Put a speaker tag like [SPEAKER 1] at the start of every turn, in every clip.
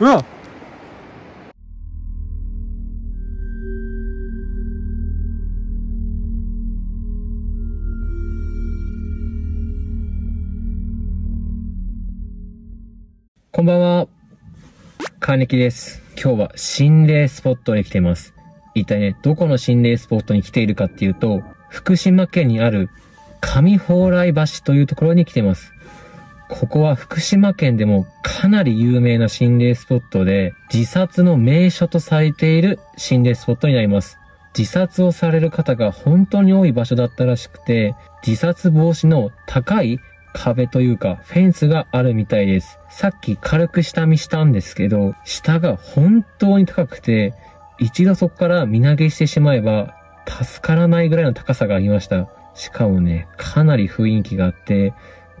[SPEAKER 1] うわこんばんは。カーネキです。今日は心霊スポットに来ています。一体ね、どこの心霊スポットに来ているかっていうと、福島県にある上蓬莱橋というところに来ています。ここは福島県でもかなり有名な心霊スポットで、自殺の名所とされている心霊スポットになります。自殺をされる方が本当に多い場所だったらしくて、自殺防止の高い壁というか、フェンスがあるみたいです。さっき軽く下見したんですけど、下が本当に高くて、一度そこから見投げしてしまえば、助からないぐらいの高さがありました。しかもね、かなり雰囲気があって、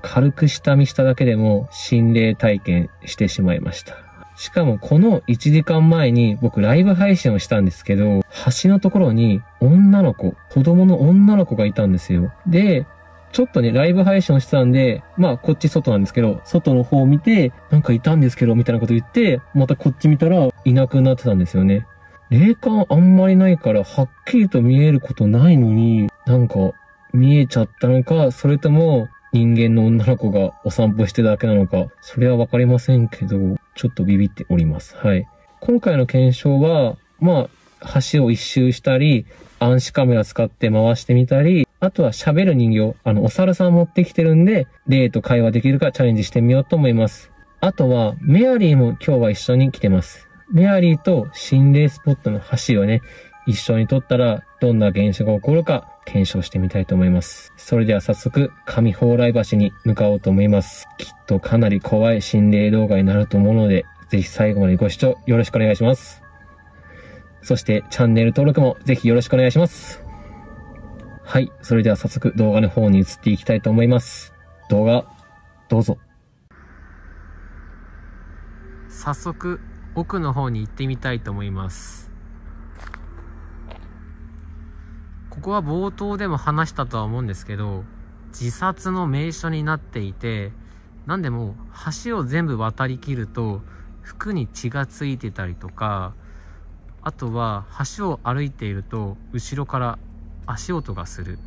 [SPEAKER 1] 軽く下見しただけでも心霊体験してしまいました。しかもこの1時間前に僕ライブ配信をしたんですけど、橋のところに女の子、子供の女の子がいたんですよ。で、ちょっとね、ライブ配信をしてたんで、まあ、こっち外なんですけど、外の方を見て、なんかいたんですけど、みたいなこと言って、またこっち見たら、いなくなってたんですよね。霊感あんまりないから、はっきりと見えることないのに、なんか、見えちゃったのか、それとも、人間の女の子がお散歩してるだけなのか、それはわかりませんけど、ちょっとビビっております。はい。今回の検証は、まあ、橋を一周したり、暗視カメラ使って回してみたり、あとは喋る人形、あの、お猿さん持ってきてるんで、霊と会話できるかチャレンジしてみようと思います。あとは、メアリーも今日は一緒に来てます。メアリーと心霊スポットの橋をね、一緒に撮ったら、どんな現象が起こるか検証してみたいと思います。それでは早速、上蓬莱橋に向かおうと思います。きっとかなり怖い心霊動画になると思うので、ぜひ最後までご視聴よろしくお願いします。そして、チャンネル登録もぜひよろしくお願いします。はい。それでは早速動画の方に移っていきたいと思います。動画、どうぞ。早速、奥の方に行ってみたいと思います。ここは冒頭でも話したとは思うんですけど、自殺の名所になっていて、なんでも橋を全部渡りきると服に血がついてたりとか、あとは橋を歩いていると後ろから足音がする。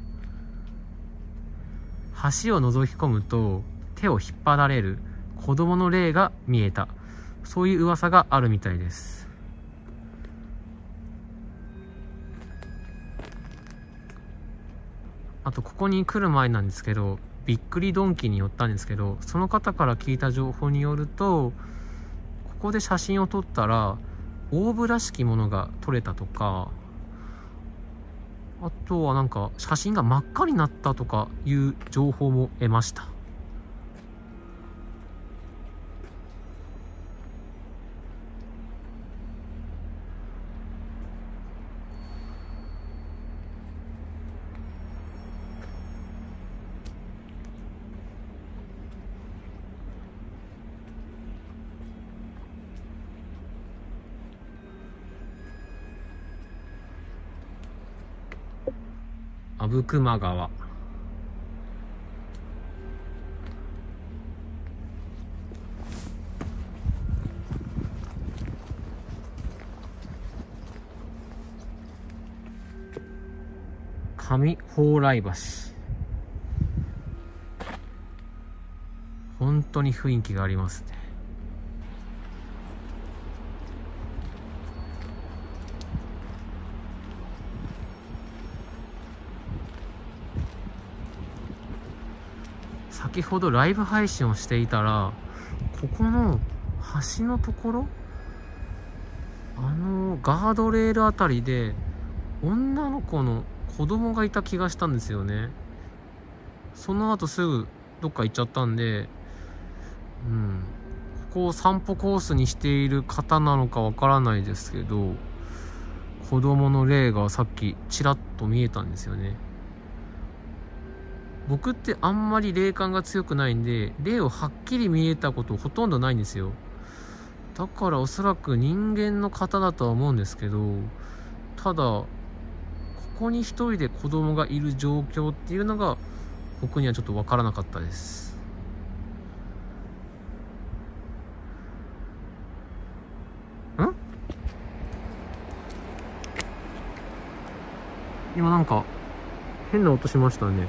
[SPEAKER 1] 橋を覗き込むと手を引っ張られる子供の霊が見えた。そういう噂があるみたいです。あとここに来る前なんですけどびっくりドンキに寄ったんですけどその方から聞いた情報によるとここで写真を撮ったらオーブらしきものが撮れたとかあとはなんか写真が真っ赤になったとかいう情報も得ました。阿武隈川。上蓬莱橋。本当に雰囲気がありますね。先ほどライブ配信をしていたらここの橋のところあのガードレールあたりで女の子の子供がいた気がしたんですよね。その後すぐどっか行っちゃったんでうんここを散歩コースにしている方なのかわからないですけど子供の霊がさっきちらっと見えたんですよね。僕ってあんまり霊感が強くないんで、霊をはっきり見えたことほとんどないんですよ。だからおそらく人間の方だとは思うんですけど、ただ、ここに一人で子供がいる状況っていうのが、僕にはちょっとわからなかったです。ん？今なんか、変な音しましたね。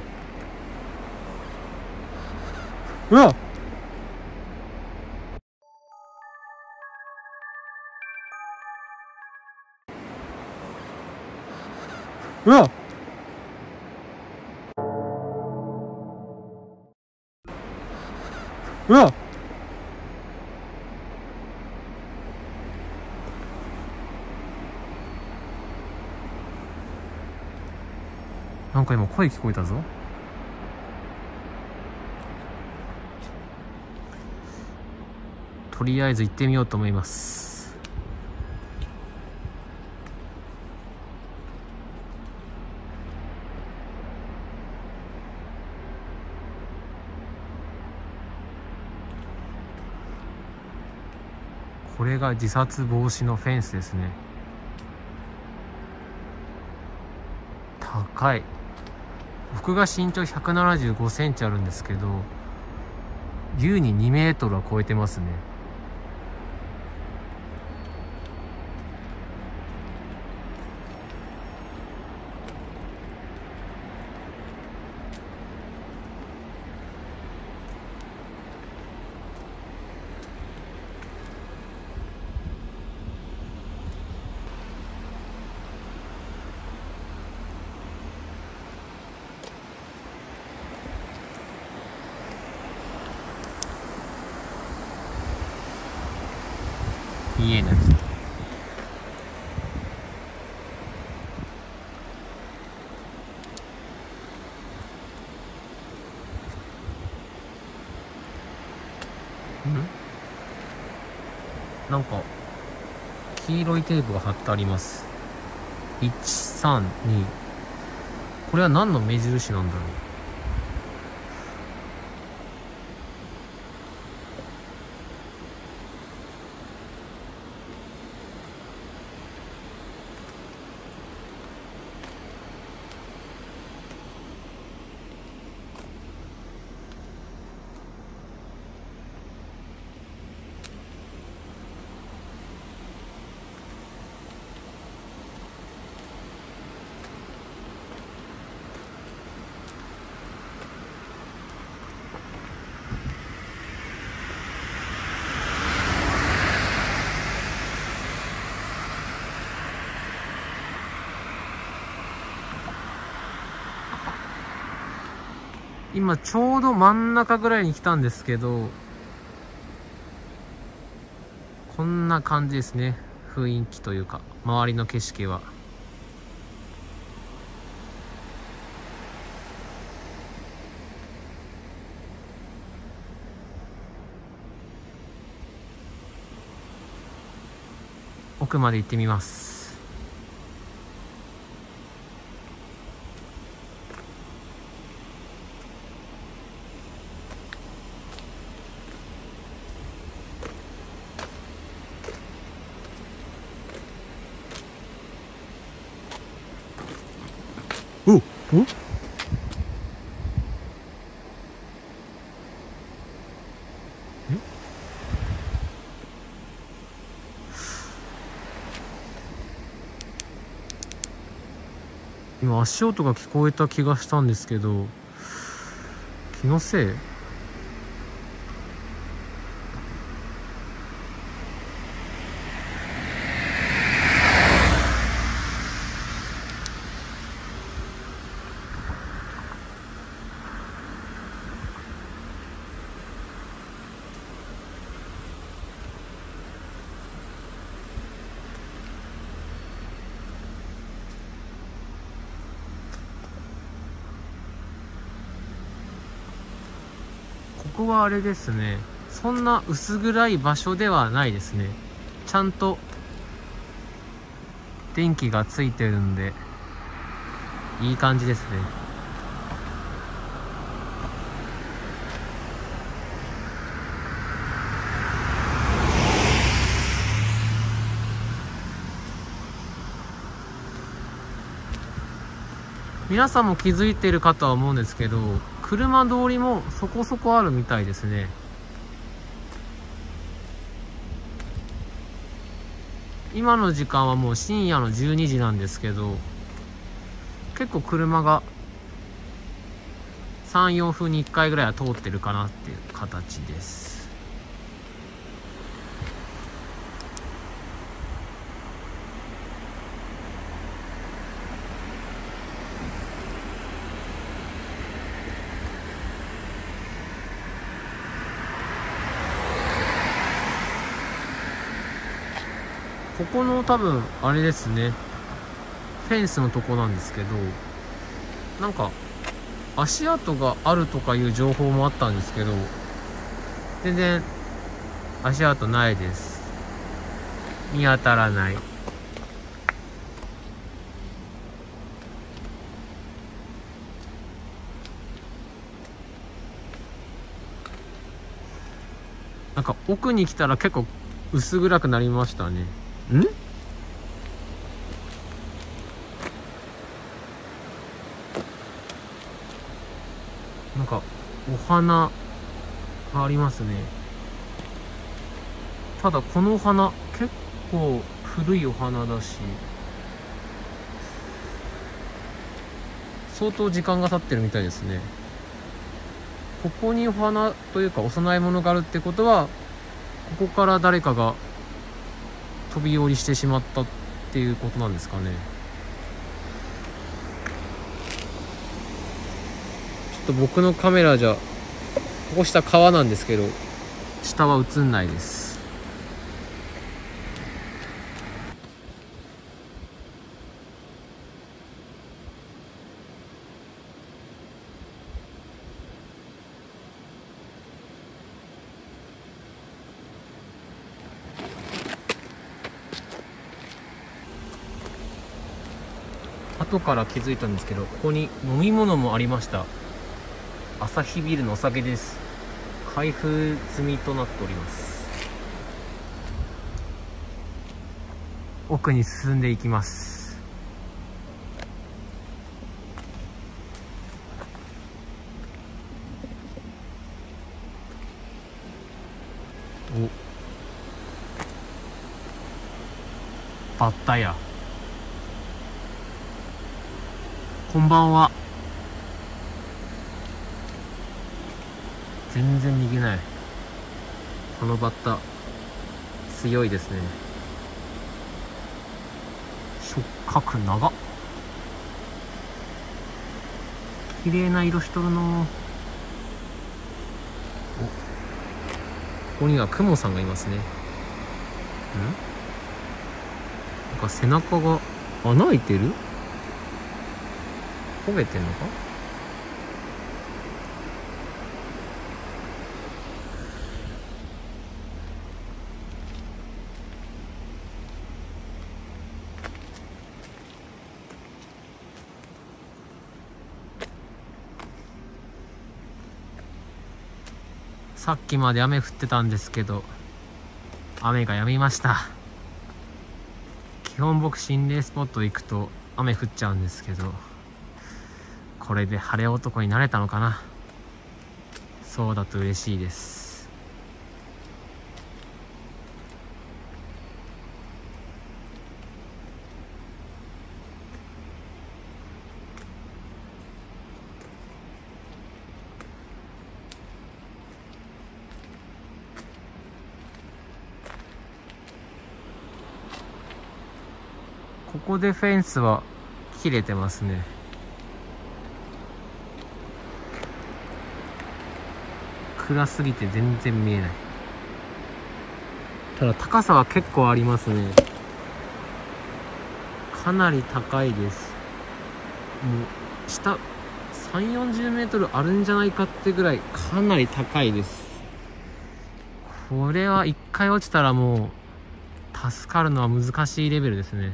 [SPEAKER 1] うわうわうわなんか今声聞こえたぞ。とりあえず行ってみようと思います。これが自殺防止のフェンスですね。高い。僕が身長175センチあるんですけど優に2メートルは超えてますね。見えないなんか黄色いテープが貼ってあります。132これは何の目印なんだろう？今ちょうど真ん中ぐらいに来たんですけどこんな感じですね。雰囲気というか周りの景色は。奥まで行ってみます。おお今足音が聞こえた気がしたんですけど気のせい？ここはあれですね。そんな薄暗い場所ではないですね。ちゃんと電気がついてるんでいい感じですね。皆さんも気づいてるかとは思うんですけど車通りもそこそこあるみたいですね。今の時間はもう深夜の12時なんですけど結構車が34分に1回ぐらいは通ってるかなっていう形です。ここの多分あれですね。フェンスのとこなんですけどなんか足跡があるとかいう情報もあったんですけど全然足跡ないです。見当たらない。なんか奥に来たら結構薄暗くなりましたね。ん？なんかお花がありますね。ただこのお花結構古いお花だし相当時間が経ってるみたいですね。ここにお花というかお供え物があるってことはここから誰かが飛び降りしてしまったっていうことなんですかね。ちょっと僕のカメラじゃここ下川なんですけど。下は映んないです。後から気づいたんですけどここに飲み物もありました。アサヒビールのお酒です。開封済みとなっております。奥に進んでいきます。お。バッタや。こんばんは。全然逃げない。このバッタ強いですね。触覚長っ。綺麗な色しとるのおここにはクモさんがいますね。ん？なんか背中が穴開いてる？焦げてんのか？さっきまで雨降ってたんですけど雨が止みました。基本僕心霊スポット行くと雨降っちゃうんですけど。これで晴れ男になれたのかな。そうだと嬉しいです。ここでフェンスは切れてますね。暗すぎて全然見えない。ただ高さは結構ありますね。かなり高いです。もう下3 4 0メートルあるんじゃないかってぐらいかなり高いです。これは一回落ちたらもう助かるのは難しいレベルですね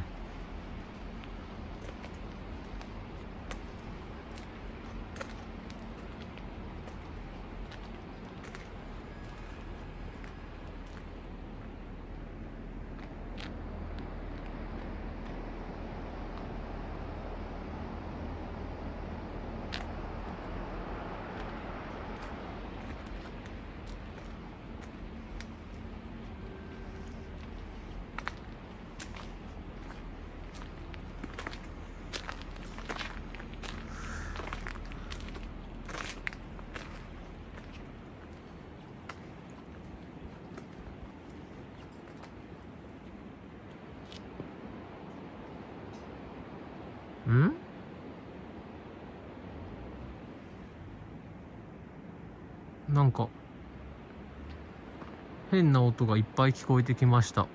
[SPEAKER 1] なんか変な音がいっぱい聞こえてきました。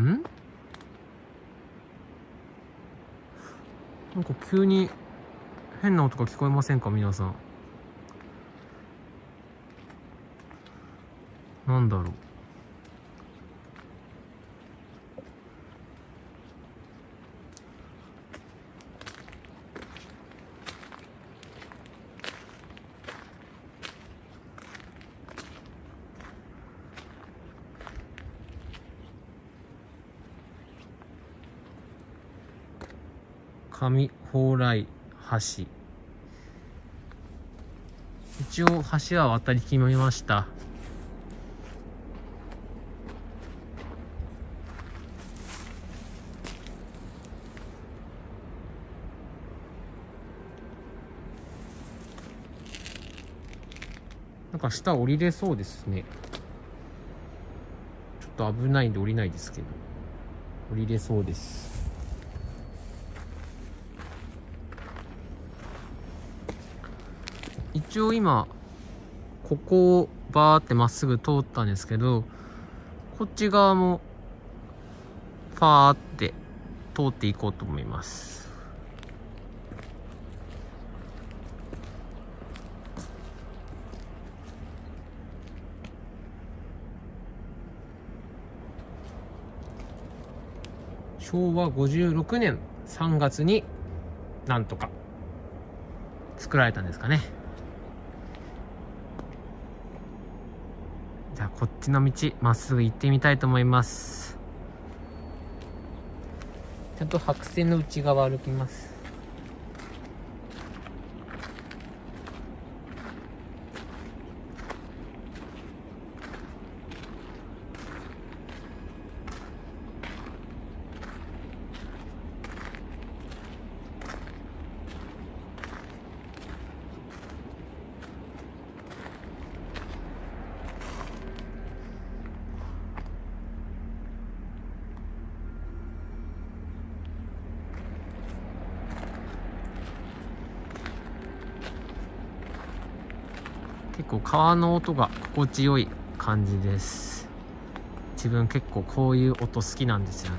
[SPEAKER 1] ん？なんか急に変な音が聞こえませんか？皆さん。なんだろう。上蓬莱橋。一応橋は渡り決めました。なんか下降りれそうですね。ちょっと危ないんで降りないですけど。降りれそうです。一応今ここをバーってまっすぐ通ったんですけどこっち側もファーって通っていこうと思います。昭和56年3月になんとか作られたんですかねじゃあこっちの道まっすぐ行ってみたいと思います。ちゃんと白線の内側歩きます。構川の音が心地よい感じです。自分結構こういう音好きなんですよね。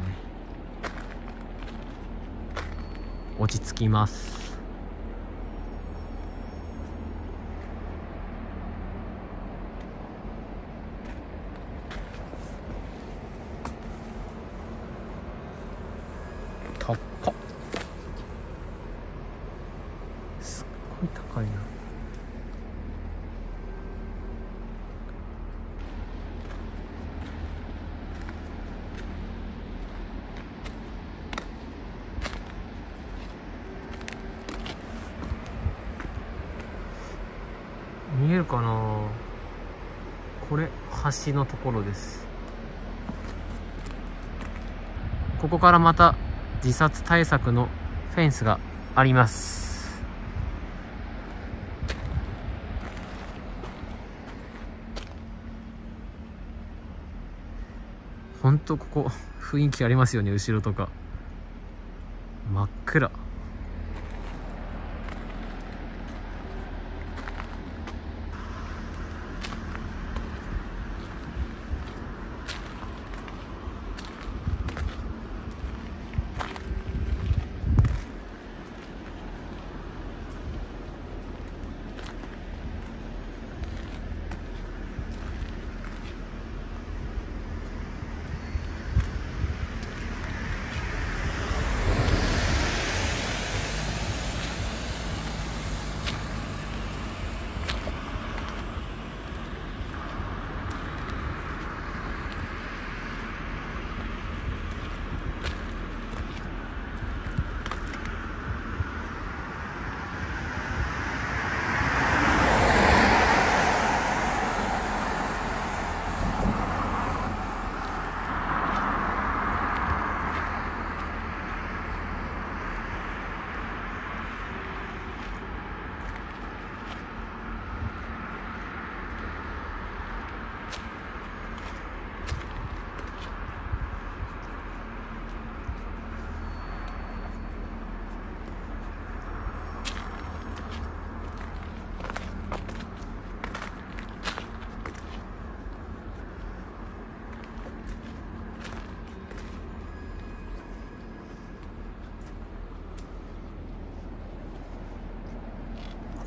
[SPEAKER 1] 落ち着きます高っすっごい高いな見えるかな？これ橋のところです。ここからまた自殺対策のフェンスがあります。ほんとここ雰囲気ありますよね後ろとか。真っ暗。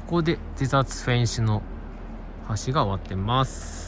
[SPEAKER 1] こで自殺フェンシの橋が終わってます。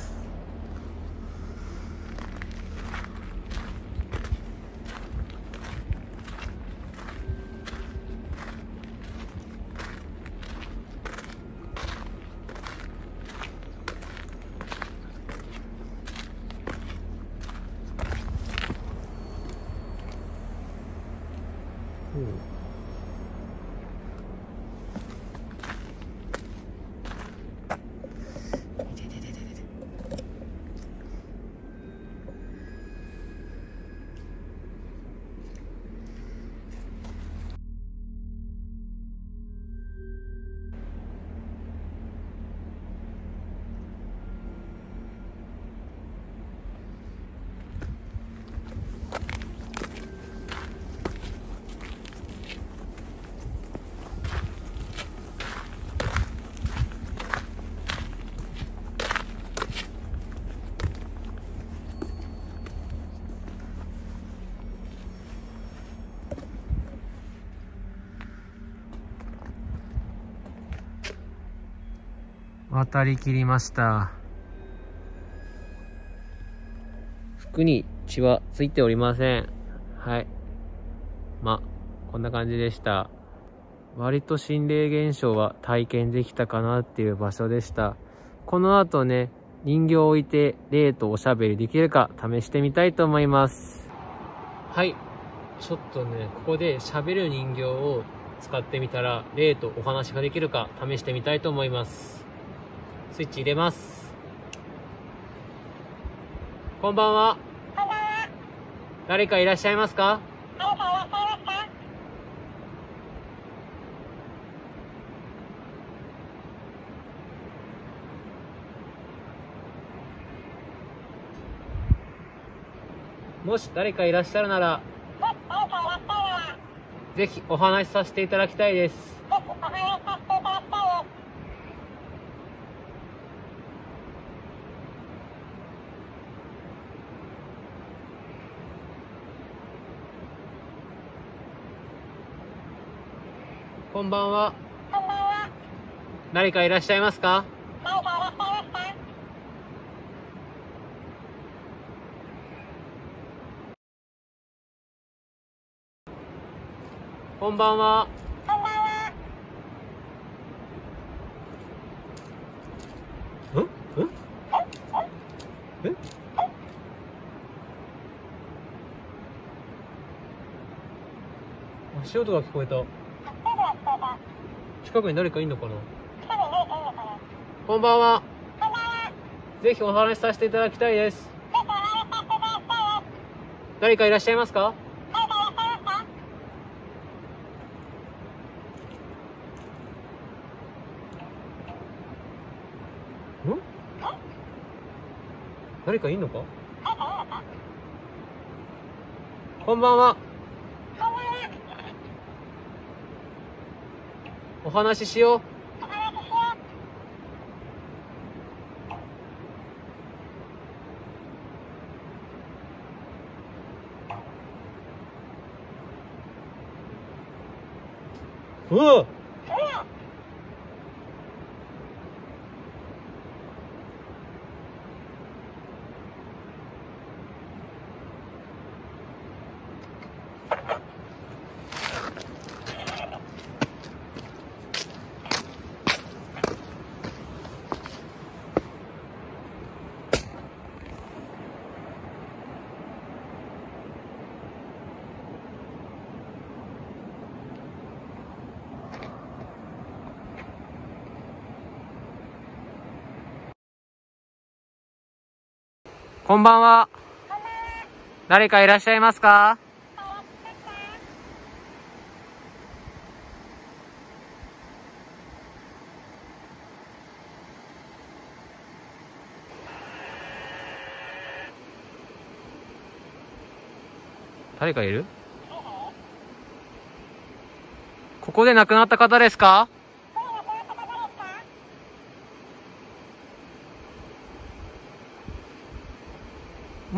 [SPEAKER 1] 渡りきりました。服に血はついておりません。はい。まこんな感じでした。割と心霊現象は体験できたかなっていう場所でした。この後ね人形を置いて霊とおしゃべりできるか試してみたいと思います。はい。ちょっとねここで喋る人形を使ってみたら霊とお話ができるか試してみたいと思いますスイッチ入れます。こんばんは。
[SPEAKER 2] こんばんは。
[SPEAKER 1] 誰かいらっしゃいますか
[SPEAKER 2] 誰かいらっしゃいますか？
[SPEAKER 1] もし誰かいらっしゃるなら、ぜひお話しさせていただきたいです。
[SPEAKER 2] ぜひお話しさせていただきたいです。
[SPEAKER 1] こんばんは。
[SPEAKER 2] こんばんは。
[SPEAKER 1] 誰かいらっしゃいますか？
[SPEAKER 2] 誰かいらっしゃいますか
[SPEAKER 1] こんばんは。
[SPEAKER 2] こんばんは。
[SPEAKER 1] んんえ？足音が聞こえた。近くに誰かいんのかな？こんばんは。ぜひお話しさせていただきたいです。誰かいらっしゃいますか？
[SPEAKER 2] 誰かい
[SPEAKER 1] ん？のか？こんばんは。
[SPEAKER 2] こんばんは。
[SPEAKER 1] お話ししよう。
[SPEAKER 2] う
[SPEAKER 1] わ
[SPEAKER 2] うわ
[SPEAKER 1] こんばんは。誰かいらっしゃいますか？誰かいる？ここで亡くなった方ですか？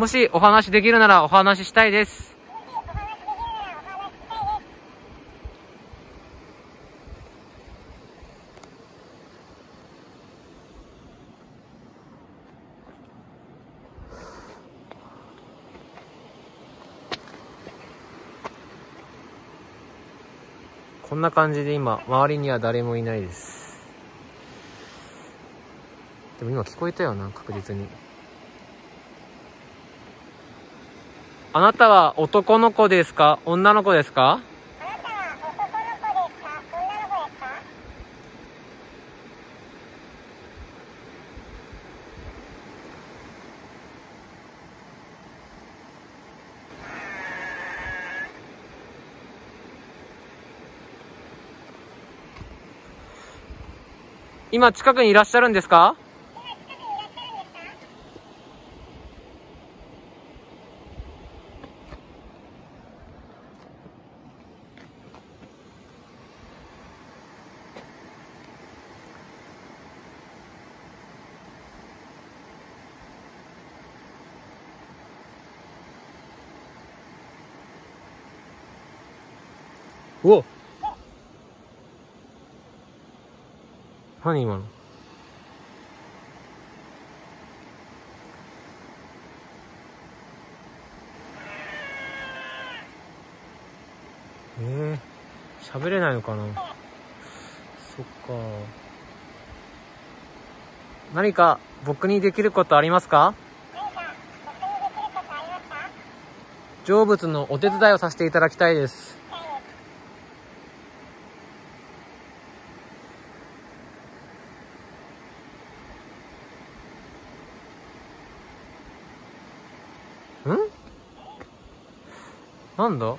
[SPEAKER 1] もしお話できるならお話ししたいです。こんな感じで今、周りには誰もいないです。でも今聞こえたよな、確実に。あなたは男の子ですか？女の子ですか？
[SPEAKER 2] あなたは男の子ですか女の子ですか
[SPEAKER 1] 今近くにいらっしゃるんですか
[SPEAKER 2] 今近くにいらっしゃるんですか
[SPEAKER 1] うお何今の？ええー、喋れないのかな？そっか。何か僕にできることありますか？
[SPEAKER 2] 何か僕にできることありますか？
[SPEAKER 1] 成仏のお手伝いをさせていただきたいですなんだ？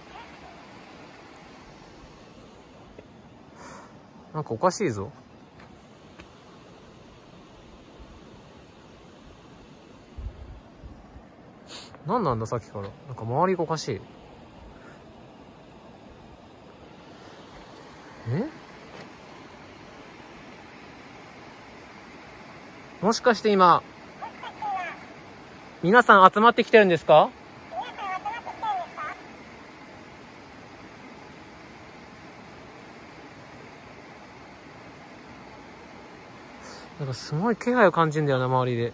[SPEAKER 1] なんかおかしいぞ。なんなんだ？さっきから。なんか周りがおかしい。え、もしかして今皆さん集まってきてるんですか
[SPEAKER 2] 皆さん集まってきてるんですか
[SPEAKER 1] なんかすごい気配を感じるんだよな、周りで。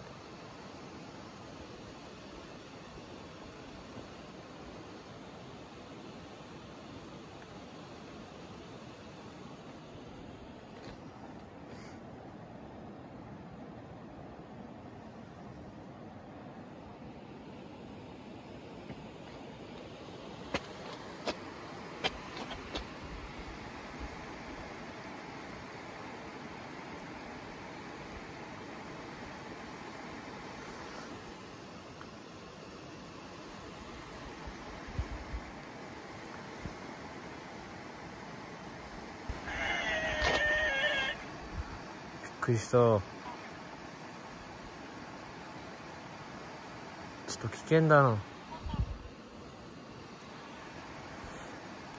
[SPEAKER 1] くりした。ちょっと危険だな。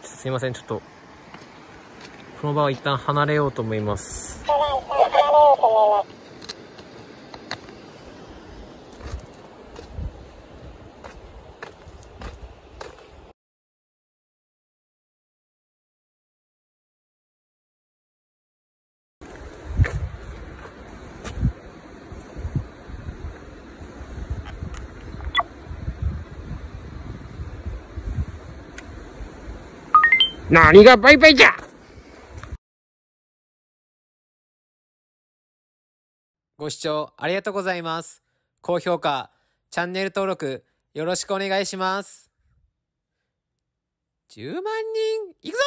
[SPEAKER 1] すいません、ちょっと、この場は一旦離れようと思います。
[SPEAKER 2] それでは一旦離れようと思います
[SPEAKER 1] 何がバイバイじゃご視聴ありがとうございます。高評価、チャンネル登録、よろしくお願いします。10万人いくぞ